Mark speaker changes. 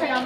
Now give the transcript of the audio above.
Speaker 1: selamlar.